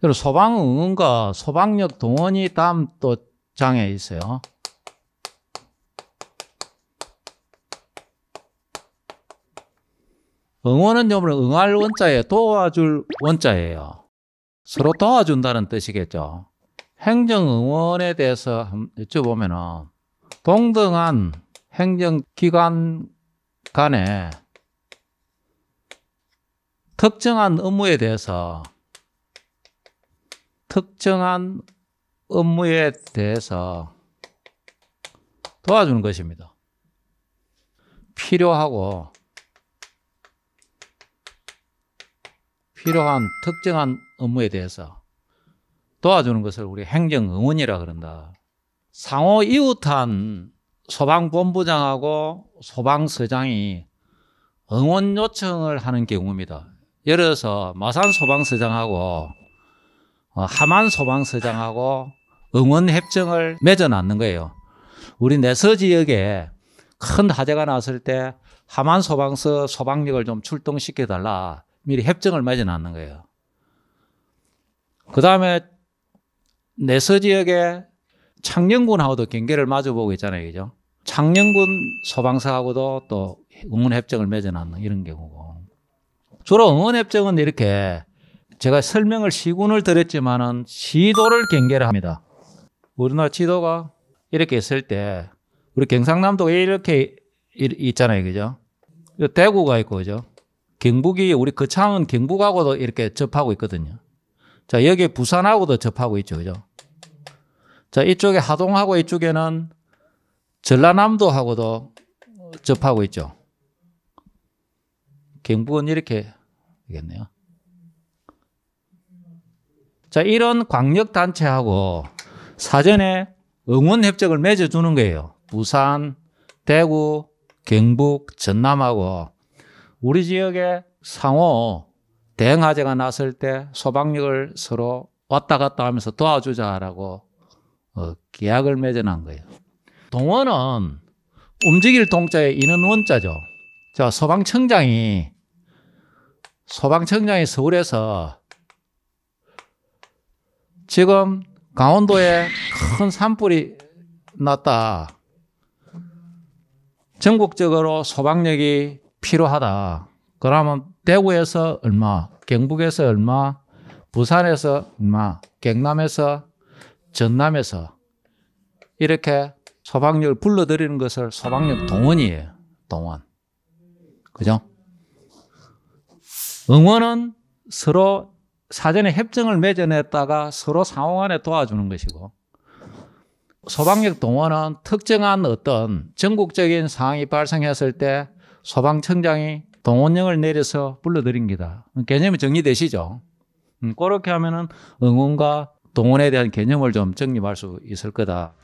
그리고 소방응원과 소방력 동원이 다음 또 장에 있어요. 응원은 여러분 응할 원자에 도와줄 원자예요. 서로 도와준다는 뜻이겠죠. 행정 응원에 대해서 한번 여쭤보면은 동등한 행정기관 간에 특정한 업무에 대해서 특정한 업무에 대해서 도와주는 것입니다. 필요하고 필요한 특정한 업무에 대해서 도와주는 것을 우리 행정응원이라 그런다. 상호 이웃한 소방본부장하고 소방서장이 응원 요청을 하는 경우입니다. 예를 들어서 마산 소방서장하고 어, 하만 소방서장하고 응원 협정을 맺어놨는 거예요. 우리 내서 지역에 큰 화재가 났을 때 하만 소방서 소방력을 좀 출동시켜 달라 미리 협정을 맺어놨는 거예요. 그 다음에 내서 지역에 창녕군하고도 경계를 마주보고 있잖아요, 그죠? 창녕군 소방서하고도 또 응원협정을 맺어놨는 이런 경우고. 주로 응원협정은 이렇게 제가 설명을 시군을 드렸지만은 시도를 경계를 합니다. 우리나라 지도가 이렇게 있을 때 우리 경상남도가 이렇게 있잖아요, 그죠? 대구가 있고, 그죠? 경북이 우리 거창은 경북하고도 이렇게 접하고 있거든요. 자, 여기 부산하고도 접하고 있죠, 그죠? 자, 이쪽에 하동하고 이쪽에는 전라남도하고도 접하고 있죠. 경북은 이렇게 되겠네요. 자, 이런 광역단체하고 사전에 응원 협정을 맺어주는 거예요. 부산, 대구, 경북, 전남하고 우리 지역에 상호 대응화재가 났을 때 소방력을 서로 왔다 갔다 하면서 도와주자라고 어, 계약을 맺어놓은 거예요. 동원은 움직일 동자에 이는 원자죠. 자, 소방청장이 소방청장이 서울에서 지금 강원도에 큰 산불이 났다. 전국적으로 소방력이 필요하다. 그러면 대구에서 얼마, 경북에서 얼마, 부산에서 얼마, 경남에서, 전남에서 이렇게 소방력을 불러들이는 것을 소방력 동원이에요. 동원. 그죠? 응원은 서로 사전에 협정을 맺어냈다가 서로 상호 간에 도와주는 것이고 소방력 동원은 특정한 어떤 전국적인 상황이 발생했을 때 소방청장이 동원령을 내려서 불러들인 기다. 개념이 정리되시죠? 음, 그렇게 하면은 응원과 동원에 대한 개념을 좀 정립할 수 있을 거다.